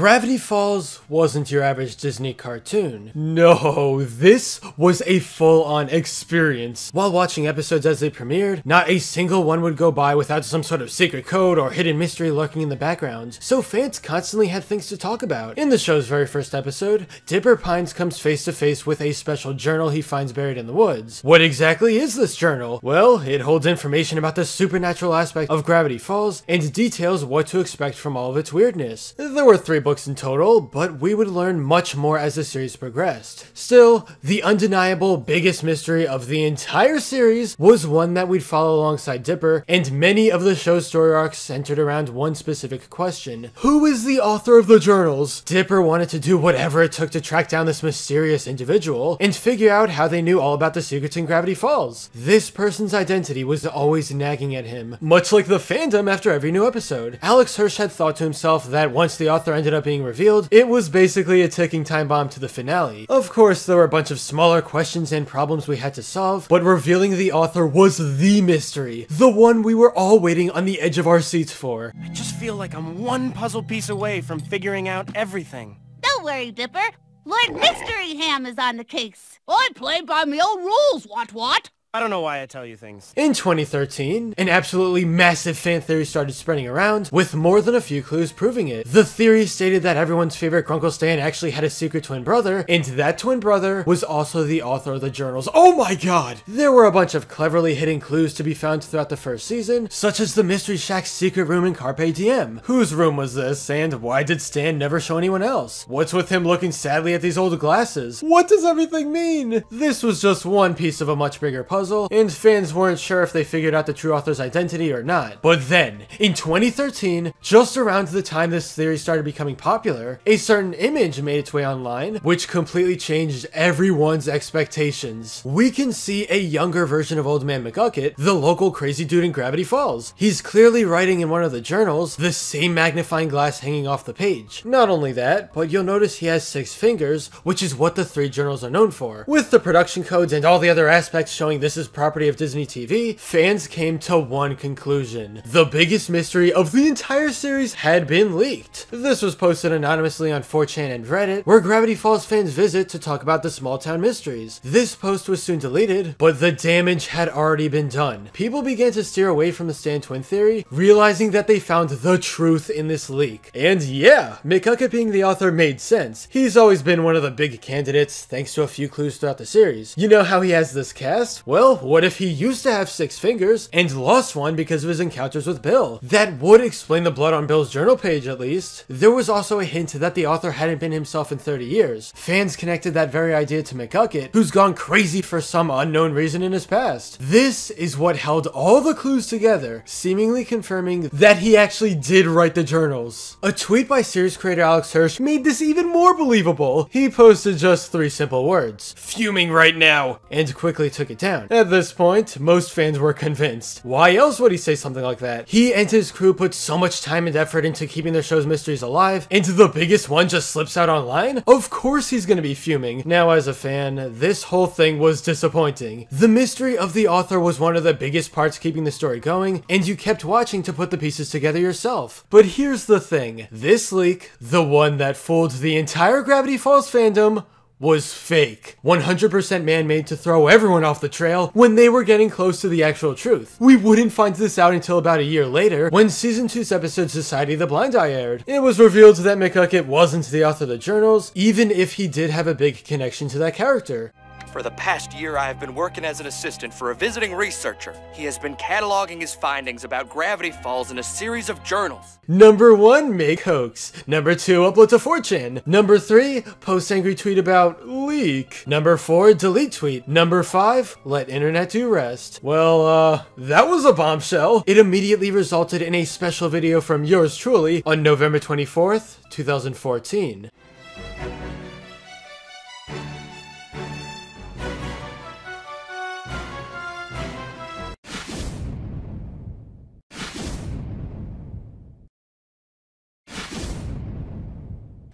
Gravity Falls wasn't your average Disney cartoon. No, this was a full-on experience. While watching episodes as they premiered, not a single one would go by without some sort of secret code or hidden mystery lurking in the background, so fans constantly had things to talk about. In the show's very first episode, Dipper Pines comes face to face with a special journal he finds buried in the woods. What exactly is this journal? Well, it holds information about the supernatural aspect of Gravity Falls and details what to expect from all of its weirdness. There were three books in total, but we would learn much more as the series progressed. Still, the undeniable biggest mystery of the entire series was one that we'd follow alongside Dipper, and many of the show's story arcs centered around one specific question. Who is the author of the journals? Dipper wanted to do whatever it took to track down this mysterious individual and figure out how they knew all about the secrets in Gravity Falls. This person's identity was always nagging at him, much like the fandom after every new episode. Alex Hirsch had thought to himself that once the author ended up being revealed, it was basically a ticking time bomb to the finale. Of course, there were a bunch of smaller questions and problems we had to solve, but revealing the author was the mystery, the one we were all waiting on the edge of our seats for. I just feel like I'm one puzzle piece away from figuring out everything. Don't worry, Dipper. Lord Mystery Ham is on the case. I play by my own rules, what what? I don't know why I tell you things. In 2013, an absolutely massive fan theory started spreading around, with more than a few clues proving it. The theory stated that everyone's favorite Grunkle Stan actually had a secret twin brother, and that twin brother was also the author of the journals. Oh my god! There were a bunch of cleverly hidden clues to be found throughout the first season, such as the Mystery Shack's secret room in Carpet Diem. Whose room was this, and why did Stan never show anyone else? What's with him looking sadly at these old glasses? What does everything mean? This was just one piece of a much bigger puzzle puzzle, and fans weren't sure if they figured out the true author's identity or not. But then, in 2013, just around the time this theory started becoming popular, a certain image made its way online, which completely changed everyone's expectations. We can see a younger version of Old Man McGucket, the local crazy dude in Gravity Falls. He's clearly writing in one of the journals, the same magnifying glass hanging off the page. Not only that, but you'll notice he has six fingers, which is what the three journals are known for. With the production codes and all the other aspects showing this is property of Disney TV, fans came to one conclusion. The biggest mystery of the entire series had been leaked. This was posted anonymously on 4chan and Reddit, where Gravity Falls fans visit to talk about the small town mysteries. This post was soon deleted, but the damage had already been done. People began to steer away from the Stan Twin theory, realizing that they found the truth in this leak. And yeah, McGucket being the author made sense. He's always been one of the big candidates, thanks to a few clues throughout the series. You know how he has this cast? Well, what if he used to have six fingers and lost one because of his encounters with Bill? That would explain the blood on Bill's journal page at least. There was also a hint that the author hadn't been himself in 30 years. Fans connected that very idea to McGucket, who's gone crazy for some unknown reason in his past. This is what held all the clues together, seemingly confirming that he actually did write the journals. A tweet by series creator Alex Hirsch made this even more believable. He posted just three simple words, fuming right now, and quickly took it down. At this point, most fans were convinced. Why else would he say something like that? He and his crew put so much time and effort into keeping their show's mysteries alive, and the biggest one just slips out online? Of course he's gonna be fuming. Now as a fan, this whole thing was disappointing. The mystery of the author was one of the biggest parts keeping the story going, and you kept watching to put the pieces together yourself. But here's the thing, this leak, the one that fooled the entire Gravity Falls fandom, was fake. 100% man-made to throw everyone off the trail when they were getting close to the actual truth. We wouldn't find this out until about a year later when season 2's episode Society of the Blind Eye aired. It was revealed that McGucket wasn't the author of the journals, even if he did have a big connection to that character. For the past year, I have been working as an assistant for a visiting researcher. He has been cataloging his findings about Gravity Falls in a series of journals. Number 1, make hoax. Number 2, upload to 4chan. Number 3, post angry tweet about leak. Number 4, delete tweet. Number 5, let internet do rest. Well, uh, that was a bombshell. It immediately resulted in a special video from yours truly on November 24th, 2014.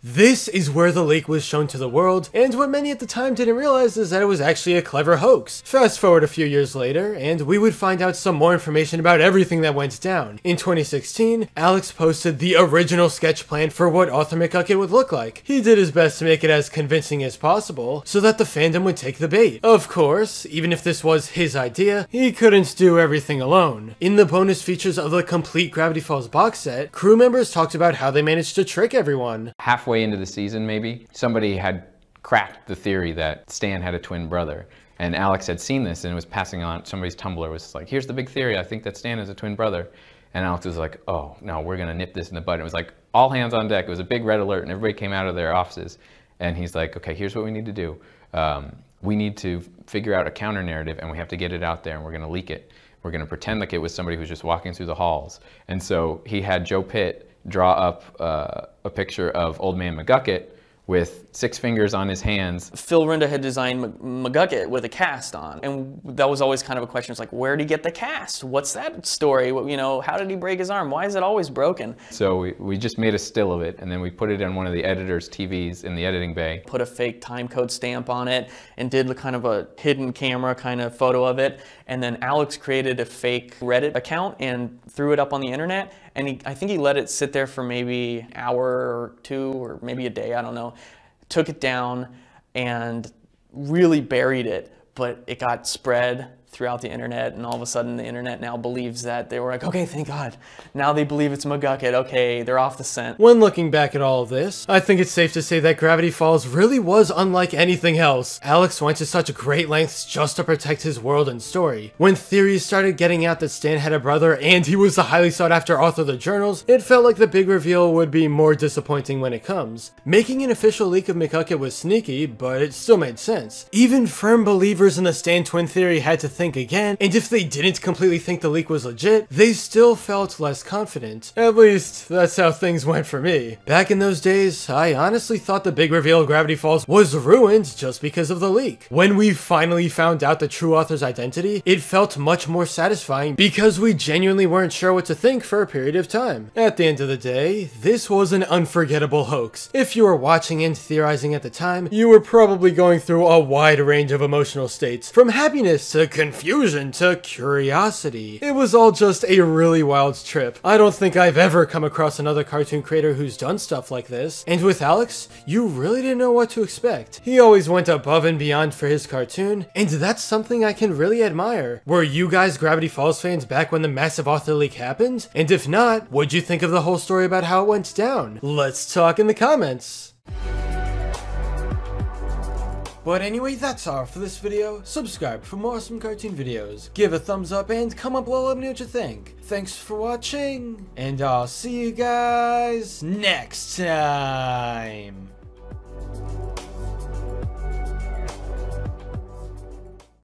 This is where the leak was shown to the world, and what many at the time didn't realize is that it was actually a clever hoax. Fast forward a few years later, and we would find out some more information about everything that went down. In 2016, Alex posted the original sketch plan for what author McGucket would look like. He did his best to make it as convincing as possible, so that the fandom would take the bait. Of course, even if this was his idea, he couldn't do everything alone. In the bonus features of the complete Gravity Falls box set, crew members talked about how they managed to trick everyone. Halfway into the season, maybe, somebody had cracked the theory that Stan had a twin brother. And Alex had seen this and was passing on, somebody's Tumblr was like, here's the big theory, I think that Stan is a twin brother. And Alex was like, oh, no, we're gonna nip this in the bud. It was like, all hands on deck. It was a big red alert and everybody came out of their offices. And he's like, okay, here's what we need to do. Um, we need to figure out a counter narrative and we have to get it out there and we're gonna leak it. We're gonna pretend like it was somebody who's just walking through the halls. And so he had Joe Pitt draw up uh, a picture of Old Man McGucket with six fingers on his hands. Phil Rynda had designed McGucket with a cast on, and that was always kind of a question. It's like, where did he get the cast? What's that story? You know, how did he break his arm? Why is it always broken? So we, we just made a still of it, and then we put it on one of the editor's TVs in the editing bay. Put a fake time code stamp on it, and did kind of a hidden camera kind of photo of it. And then Alex created a fake Reddit account and threw it up on the internet. And he, I think he let it sit there for maybe an hour or two, or maybe a day, I don't know. Took it down and really buried it, but it got spread throughout the internet, and all of a sudden the internet now believes that they were like, okay, thank God. Now they believe it's McGucket. Okay, they're off the scent. When looking back at all of this, I think it's safe to say that Gravity Falls really was unlike anything else. Alex went to such great lengths just to protect his world and story. When theories started getting out that Stan had a brother and he was the highly sought after author of the journals, it felt like the big reveal would be more disappointing when it comes. Making an official leak of McGucket was sneaky, but it still made sense. Even firm believers in the Stan twin theory had to think think again, and if they didn't completely think the leak was legit, they still felt less confident. At least, that's how things went for me. Back in those days, I honestly thought the big reveal of Gravity Falls was ruined just because of the leak. When we finally found out the true author's identity, it felt much more satisfying because we genuinely weren't sure what to think for a period of time. At the end of the day, this was an unforgettable hoax. If you were watching and theorizing at the time, you were probably going through a wide range of emotional states, from happiness to confusion to curiosity. It was all just a really wild trip. I don't think I've ever come across another cartoon creator who's done stuff like this. And with Alex, you really didn't know what to expect. He always went above and beyond for his cartoon, and that's something I can really admire. Were you guys Gravity Falls fans back when the massive author leak happened? And if not, what'd you think of the whole story about how it went down? Let's talk in the comments. But anyway, that's all for this video. Subscribe for more awesome cartoon videos. Give a thumbs up and comment below let me know what you think. Thanks for watching, and I'll see you guys next time.